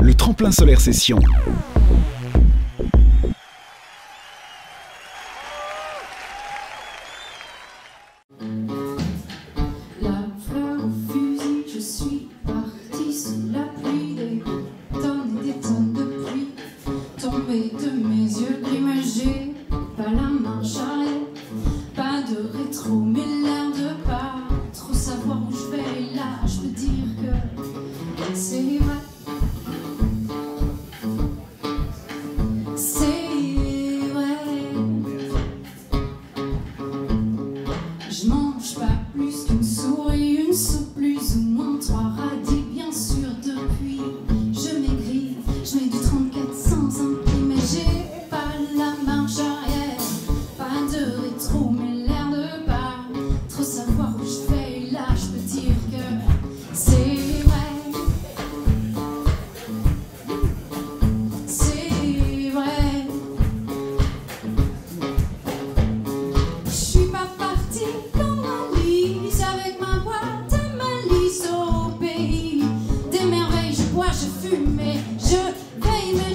Le tremplin solaire session. La fleur au fusil, je suis parti sous la pluie. Des tonnes et des tonnes de pluie tombées de mes yeux grimagés. Pas la main charrée, pas de rétro, mais l'air de pas trop savoir où je vais. Là, je peux dire que c'est vraiment.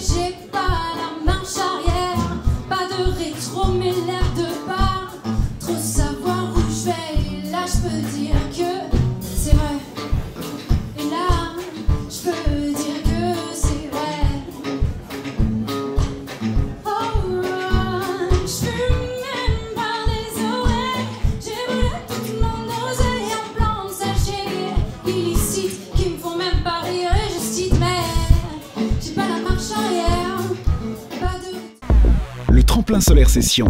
j'ai pas la marche arrière, pas de rétro, mais l'air de pas trop savoir où je vais. Là, je peux dire. plein Solaire Session.